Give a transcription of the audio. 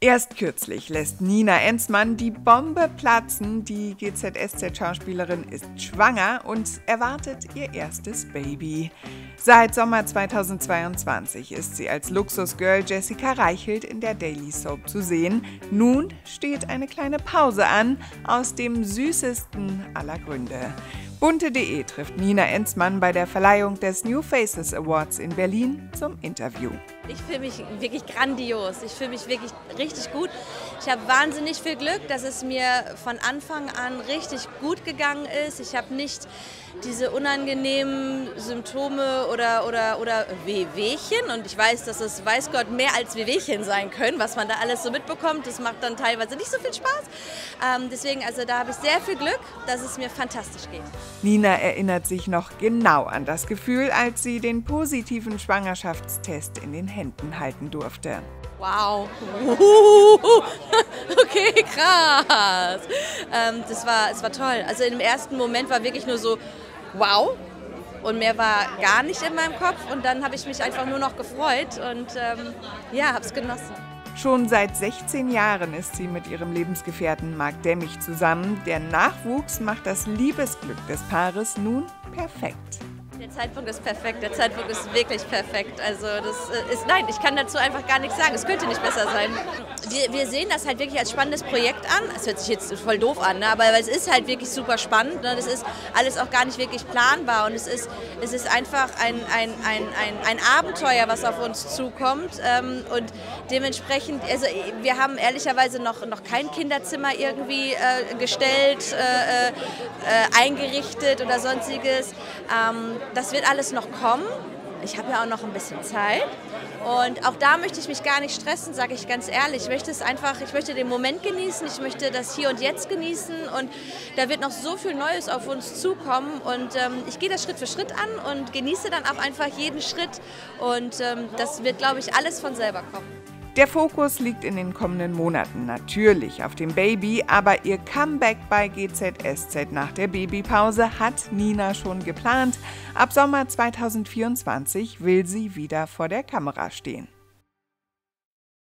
Erst kürzlich lässt Nina Enzmann die Bombe platzen. Die GZSZ-Schauspielerin ist schwanger und erwartet ihr erstes Baby. Seit Sommer 2022 ist sie als Luxusgirl Jessica Reichelt in der Daily Soap zu sehen. Nun steht eine kleine Pause an aus dem süßesten aller Gründe. Bunte.de trifft Nina Enzmann bei der Verleihung des New Faces Awards in Berlin zum Interview. Ich fühle mich wirklich grandios. Ich fühle mich wirklich richtig gut. Ich habe wahnsinnig viel Glück, dass es mir von Anfang an richtig gut gegangen ist. Ich habe nicht diese unangenehmen Symptome oder, oder, oder Wehwehchen. Und ich weiß, dass es, weiß Gott, mehr als Wehwehchen sein können, was man da alles so mitbekommt. Das macht dann teilweise nicht so viel Spaß. Ähm, deswegen, also da habe ich sehr viel Glück, dass es mir fantastisch geht. Nina erinnert sich noch genau an das Gefühl, als sie den positiven Schwangerschaftstest in den Händen halten durfte. Wow. Okay, krass. Ähm, das, war, das war toll. Also im ersten Moment war wirklich nur so, wow. Und mehr war gar nicht in meinem Kopf. Und dann habe ich mich einfach nur noch gefreut und ähm, ja, habe es genossen. Schon seit 16 Jahren ist sie mit ihrem Lebensgefährten Marc Demmich zusammen. Der Nachwuchs macht das Liebesglück des Paares nun perfekt. Der Zeitpunkt ist perfekt, der Zeitpunkt ist wirklich perfekt. Also das äh, ist, nein, ich kann dazu einfach gar nichts sagen. Es könnte nicht besser sein. Wir, wir sehen das halt wirklich als spannendes Projekt an. Es hört sich jetzt voll doof an, ne? aber es ist halt wirklich super spannend. Ne? Das ist alles auch gar nicht wirklich planbar und es ist, es ist einfach ein, ein, ein, ein, ein Abenteuer, was auf uns zukommt. Ähm, und dementsprechend, also wir haben ehrlicherweise noch, noch kein Kinderzimmer irgendwie äh, gestellt, äh, äh, eingerichtet oder sonstiges. Ähm, das wird alles noch kommen. Ich habe ja auch noch ein bisschen Zeit. Und auch da möchte ich mich gar nicht stressen, sage ich ganz ehrlich. Ich möchte es einfach, ich möchte den Moment genießen, ich möchte das Hier und Jetzt genießen und da wird noch so viel Neues auf uns zukommen und ähm, ich gehe das Schritt für Schritt an und genieße dann auch einfach jeden Schritt und ähm, das wird, glaube ich, alles von selber kommen. Der Fokus liegt in den kommenden Monaten natürlich auf dem Baby, aber ihr Comeback bei GZSZ nach der Babypause hat Nina schon geplant. Ab Sommer 2024 will sie wieder vor der Kamera stehen.